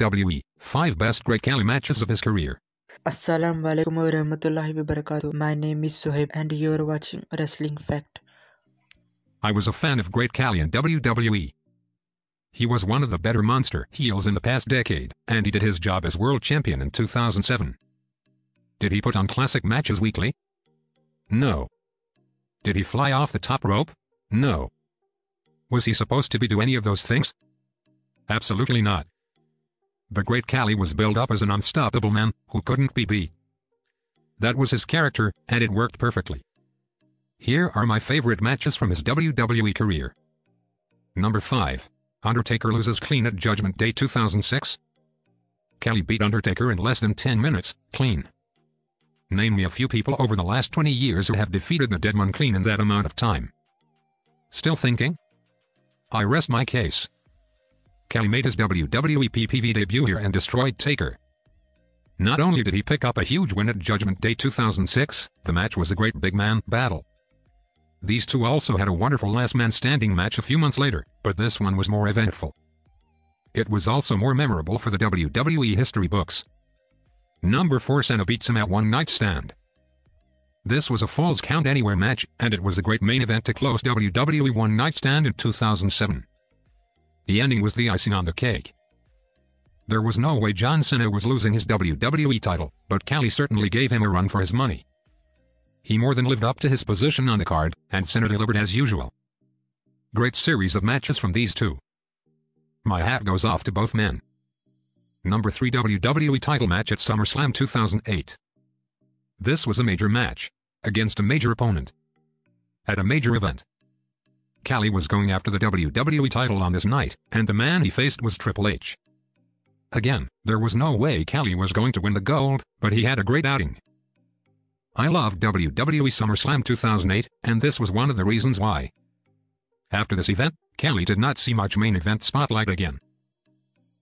WWE 5 Best Great Khali Matches of his career. Assalamu alaikum wa rahmatullahi wa barakatuh. My name is Sohaib and you are watching Wrestling Fact. I was a fan of Great Khali in WWE. He was one of the better monster heels in the past decade, and he did his job as world champion in 2007. Did he put on classic matches weekly? No. Did he fly off the top rope? No. Was he supposed to be do any of those things? Absolutely not. The Great Khali was built up as an unstoppable man who couldn't be beat. That was his character, and it worked perfectly. Here are my favorite matches from his WWE career. Number 5. Undertaker loses clean at Judgment Day 2006. Khali beat Undertaker in less than 10 minutes, clean. Name me a few people over the last 20 years who have defeated the Deadman clean in that amount of time. Still thinking? I rest my case. Khali made his WWE PPV debut here and destroyed Taker. Not only did he pick up a huge win at Judgment Day 2006, the match was a great big man battle. These two also had a wonderful last man standing match a few months later, but this one was more eventful. It was also more memorable for the WWE history books. Number 4 Cena beats him at One Night Stand. This was a Falls Count Anywhere match, and it was a great main event to close WWE One Night Stand in 2007. The ending was the icing on the cake. There was no way John Cena was losing his WWE title, but Khali certainly gave him a run for his money. He more than lived up to his position on the card, and Cena delivered as usual. Great series of matches from these two. My hat goes off to both men. Number 3 WWE title match at SummerSlam 2008. This was a major match, against a major opponent. At a major event. Khali was going after the WWE title on this night, and the man he faced was Triple H. Again, there was no way Khali was going to win the gold, but he had a great outing. I loved WWE SummerSlam 2008, and this was one of the reasons why. After this event, Khali did not see much main event spotlight again.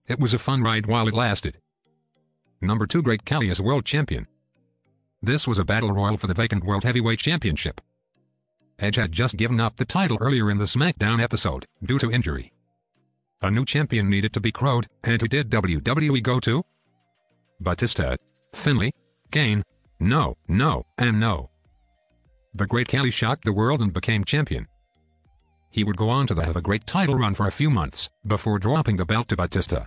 It was a fun ride while it lasted. Number 2 Great Khali as world champion. This was a battle royal for the vacant World Heavyweight Championship. Edge had just given up the title earlier in the SmackDown episode, due to injury. A new champion needed to be crowed, and who did WWE go to? Batista, Finlay, Kane, no, no, and no. The Great Khali shocked the world and became champion. He would go on to have a great title run for a few months, before dropping the belt to Batista.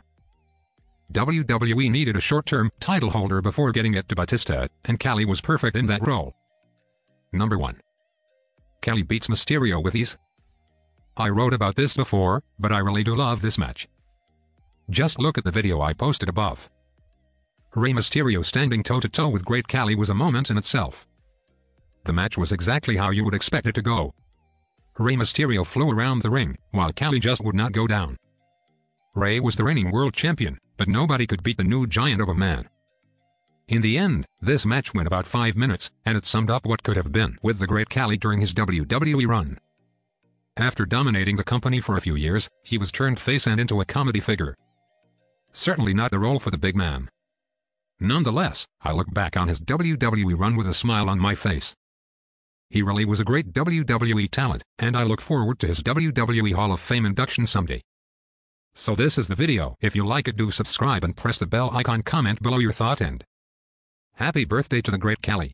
WWE needed a short-term title holder before getting it to Batista, and Khali was perfect in that role. Number 1. Khali beats Mysterio with ease. I wrote about this before, but I really do love this match. Just look at the video I posted above. Rey Mysterio standing toe-to-toe -to -toe with Great Khali was a moment in itself. The match was exactly how you would expect it to go. Rey Mysterio flew around the ring, while Khali just would not go down. Rey was the reigning world champion, but nobody could beat the new giant of a man. In the end, this match went about 5 minutes, and it summed up what could have been with the Great Khali during his WWE run. After dominating the company for a few years, he was turned face and into a comedy figure. Certainly not the role for the big man. Nonetheless, I look back on his WWE run with a smile on my face. He really was a great WWE talent, and I look forward to his WWE Hall of Fame induction someday. So this is the video. If you like it do subscribe and press the bell icon comment below your thought and Happy birthday to the great Khali.